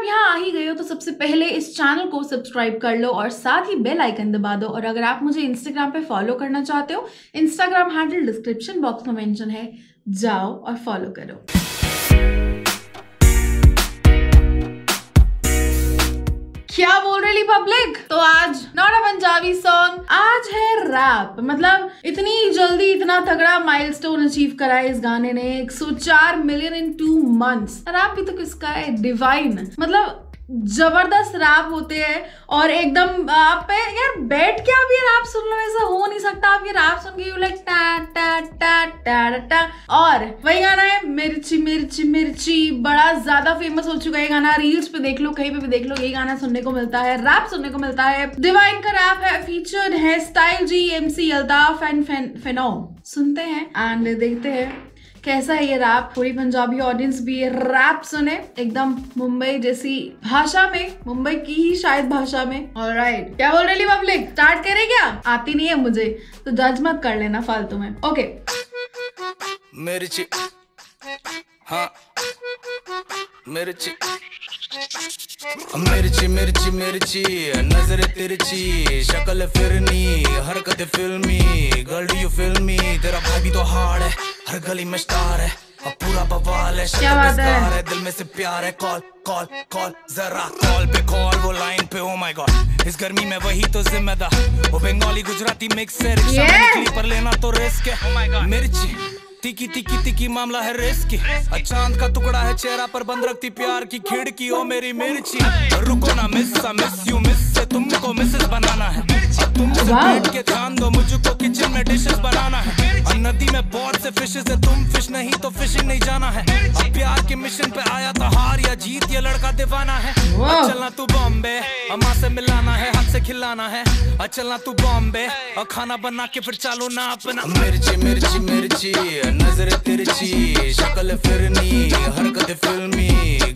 आप यहाँ आ ही गए हो तो सबसे पहले इस चैनल को सब्सक्राइब कर लो और साथ ही बेल आइकन दबा दो। और अगर आप मुझे इंस्टाग्राम पे फॉलो करना चाहते हो इंस्टाग्राम हैंडल डिस्क्रिप्शन बॉक्स में मेंशन है। जाओ और फॉलो करो। क्या बोल रही पब्लिक पंजाबी सॉन्ग आज है रैप मतलब इतनी जल्दी इतना तगड़ा माइलस्टोन अचीव करा है इस गाने ने. 104 million in two months rap भी तो किसका है? डिवाइन मतलब ज़बरदस्त रैप होते हैं और एकदम आप पे, यार, बैठ के आप ये रैप सुन लो, ऐसा हो नहीं सकता। आप ये रैप सुन के यू लाइक टा टा टा टा टा और वही गाना है, मिर्ची मिर्ची मिर्ची। बड़ा ज़्यादा फ़ेमस हो चुका है गाना। रील्स पे देख लो, कहीं पे भी देख लो, यही गाना सुनने को मिलता है, रैप सुनने को मिलता है। डिवाइन का रैप है फीचर्ड है style G MC Altaf and Phenom सुनते हैं एंड देखते हैं। कैसा है ये रैप पूरी पंजाबी ऑडियंस भी ये रैप सुने। एकदम मुंबई जैसी भाषा में, मुंबई की ही शायद भाषा में। और राइट क्या बोल रही पब्लिक स्टार्ट करे क्या? आती नहीं है मुझे। तो जज मत कर लेना फालतू में। ओके मिर्ची। हाँ। मिर्ची। मिर्ची नज़र तिरछी। शक्ल फिरनी। हरकत फिल्मी। गर्ल यू फिल्मी। तेरा भाई भी तो हार्ड है। हर गली में स्टार है अब पूरा बवाल है क्या बात है? है दिल में से प्यार है कॉल कॉल कॉल जरा कॉल पे कॉल वो लाइन पे ओ माय गॉड इस गर्मी में वही तो जिम्मेदार। वो बंगाली गुजराती मिक्स है रिक्शा! निकली पर लेना तो रिस्क है। मिर्ची। तिकी तिकी तिकी मामला है रिस्क। चाँद का टुकड़ा है चेहरा पर बंद रखती प्यार की खिड़की ओ मेरी मिर्ची। रुको ना मिस मिस यू मिस से तुमको मिसेस बनाना है। अब तुम मुझे बैठ के ध्यान दो मुझको किचन में डिशेस बनाना है। नदी में बहुत से फिशेस है तुम फ़िश नहीं तो फिशिंग नहीं जाना है। प्यार के मिशन पे आया था हार या जीत ये लड़का दीवाना है। चलना तू बॉम्बे अम्मा से मिलाना है हाथ से खिलाना है। चलना तू बॉम्बे और खाना बना के फिर चालू ना अपना। मिर्ची मिर्ची मिर्ची नज़र तिरछी शक्ल फिरनी हरकत फिल्मी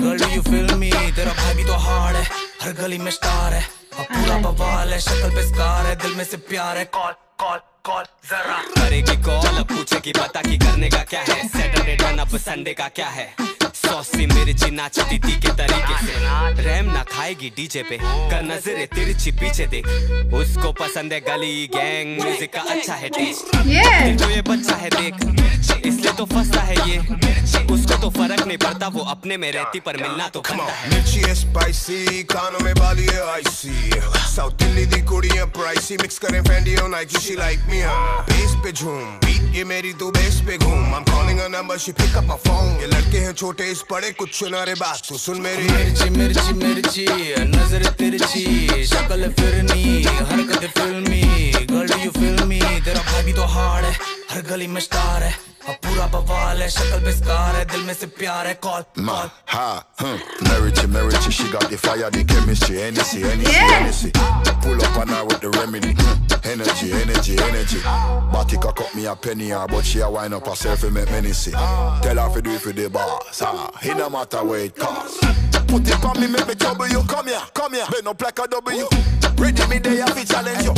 गर्ल यू फिल्मी तेरा भाई भी तो हार्ड है हर गली में स्टार है अब पूरा बवाल है शक्ल पे स्कार है दिल में से प्यार है कॉल कॉल कॉल जरा। करेगी कॉल अब पूछेगी पता की करने का क्या है सैटरडे डन अप संडे का क्या है। सॉसी मिर्ची नाचती थी के तरीके से। रैम ना खाएगी डीजे पे कर नजरे तिरछी पीछे देख। उसको पसंद है गली गैंग म्यूज़िक का अच्छा है टेस्ट ये जो ये बच्चा है देख इसलिए तो फंसा है ये। उसको तो फ़र्क नहीं पड़ता वो अपने में रहती पर मिलना तो बनता है। मिर्ची है स्पाइसी कानों में बाली है आईसी साउथ दिल्ली दी कुड़ियाँ प्राइसी मिक्स करें फैंडी और नाइकी शी लाइक मी हाँ बेस पे झूम बीट ये मेरी तू बेस पे घूम। I'm calling her number she pick up my phone ये लड़के हैं छोटे इस पड़े, कुछ सुना रे बात तो सुन मेरी। मिर्ची मिर्ची मिर्ची, नज़र तिरछी, शक्ल फिरनी, हरकत फिल्मी गर्ल यू फिल्मी, तेरा भाई भी तो हार्ड है। हर गली में स्टार है अब पूरा बवाल है शक्ल पे स्कार है दिल में से प्यार है call Ma, call ha, hmm. Merici, Merici, she got the fire, the chemistry, Hennessy, Hennessy, Yeah. Hennessy. Pull up on her with the remedy. Hmm. Energy, energy, energy. Batika cut me a penny, ah, but she a wind up herself and make me see. Tell her to do it for the boss, ah. It no matter where it costs. Put it on me, make me trouble you. Come here, come here. Bend up like a W. Ready me there, fi challenge you.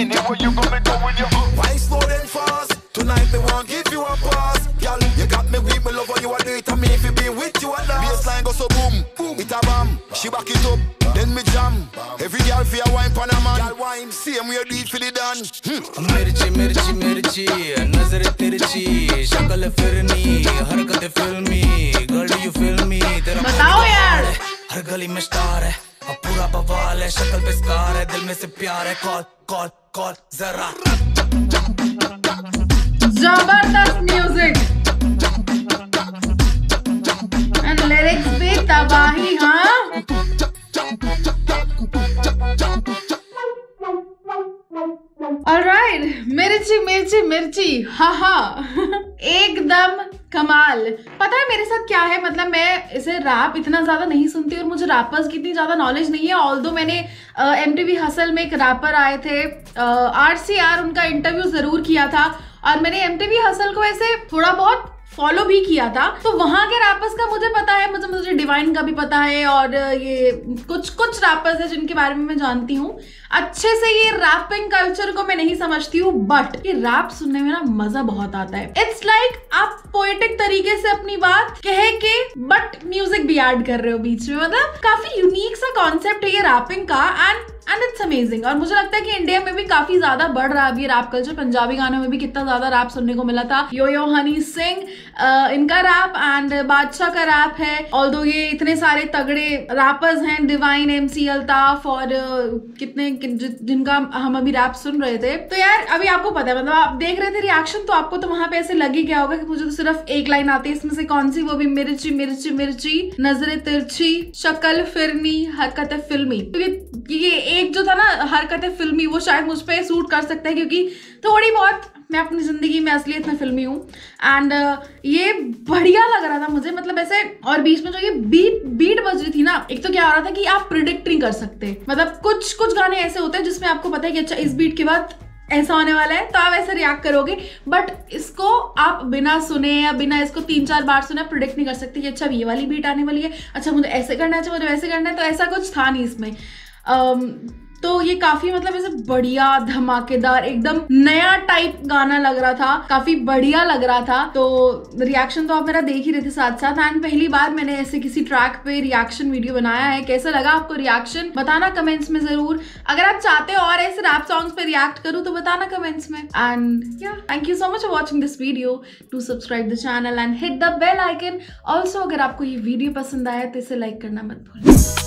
Anywhere you go, me go with you. Why slow then fast? Tonight me want give you a pass, girl. You got me weak, me love how you a do it, and me if you be with you a dance. Baseline go so boom, boom, it a bam. She back it up, then me jam. Every girl fi a wine pan a man. Girl wine, same way do it for the dance. Hmm. मिर्ची मिर्ची मिर्ची नजर तिरछी शक्ल फिरनी हरकत फिल्मी girl you फिल्मी तेरा भाई बताओ भी तो यार। हार्ड है, हर गली में स्टार है अब पूरा बवाल है शक्ल पे स्कार है दिल में से प्यार है कॉल कॉल कॉल जरा ज़बरदस्त म्यूज़िक एंड लिरिक्स भी तबाही हाँ? ऑलराइट मिर्ची मिर्ची मिर्ची, हा हा। एकदम कमाल। पता है मेरे साथ क्या है? मतलब मैं इसे रैप इतना ज़्यादा नहीं सुनती और मुझे रैपर्स की इतनी ज़्यादा नॉलेज नहीं है ऑल मैंने एम टी हसल में एक रैपर आए थे आर सी आर उनका इंटरव्यू ज़रूर किया था। और मैंने एम हसल को ऐसे थोड़ा बहुत फॉलो भी किया था। तो वहाँ के रैपर्स का मुझे पता है मुझे मुझे डिवाइन का भी पता है और ये कुछ कुछ रैपर्स है जिनके बारे में मैं जानती हूँ। अच्छे से ये रैपिंग कल्चर को मैं नहीं समझती हूँ बट ये रैप सुनने में ना मज़ा बहुत आता है। इट्स लाइक like, आप पोएटिक तरीके से अपनी बात कह के बट म्यूज़िक भी ऐड कर रहे हो बीच में। मतलब काफ़ी यूनिक सा कॉन्सेप्ट है ये रैपिंग का एंड एंड इट्स अमेजिंग और मुझे लगता है कि इंडिया में भी काफ़ी ज़्यादा बढ़ रहा है। अभी रैप कल्चर पंजाबी गानों में भी कितना ज़्यादा रैप सुनने को मिला था। यो यो हनी सिंह इनका रैप एंड बादशाह का रैप है ऑल ये इतने सारे तगड़े रैपर्स हैं डिवाइन एम सी अल्ताफ और कितने जिनका हम अभी रैप सुन रहे थे तो यार, अभी आपको पता है मतलब आप देख रहे थे रिएक्शन तो आपको तो वहाँ पे ऐसे लग ही गया होगा कि मुझे तो सिर्फ़ एक लाइन आती है, इसमें से कौन सी? वो भी मिर्ची मिर्ची मिर्ची, नजरे तिरछी, शक्ल फिरनी, हरकत फिल्मी। क्योंकि ये एक जो था ना, हरकत फिल्मी, वो शायद मुझ पर सूट कर सकता है, क्योंकि थोड़ी बहुत मैं अपनी ज़िंदगी में असलियत में फिल्मी हूँ। एंड uh, ये बढ़िया लग रहा था मुझे मतलब ऐसे और बीच में जो ये बीट बीट बज रही थी ना एक तो क्या हो रहा था कि आप प्रिडिक्ट नहीं कर सकते। मतलब कुछ कुछ गाने ऐसे होते हैं जिसमें आपको पता है कि अच्छा इस बीट के बाद ऐसा होने वाला है तो आप ऐसे रिएक्ट करोगे। बट इसको आप बिना सुने या बिना इसको तीन चार बार सुने प्रोडिक्ट नहीं कर सकते कि अच्छा ये वाली बीट आने वाली है। अच्छा मुझे ऐसे करना है अच्छा मुझे वैसे करना है तो ऐसा कुछ था नहीं इसमें। Um, तो ये काफ़ी मतलब ऐसे बढ़िया धमाकेदार एकदम नया टाइप गाना लग रहा था काफ़ी बढ़िया लग रहा था। तो रिएक्शन तो आप मेरा देख ही रहे थे साथ साथ एंड पहली बार मैंने ऐसे किसी ट्रैक पे रिएक्शन वीडियो बनाया है। कैसा लगा आपको रिएक्शन बताना कमेंट्स में ज़रूर। अगर आप चाहते हो और ऐसे रैप सॉन्ग्स पे रिएक्ट करूँ तो बताना कमेंट्स में। एंड या thank you so much for watching this video to subscribe the channel and hit the bell icon also अगर आपको ये वीडियो पसंद आया तो इसे लाइक करना मत भूलें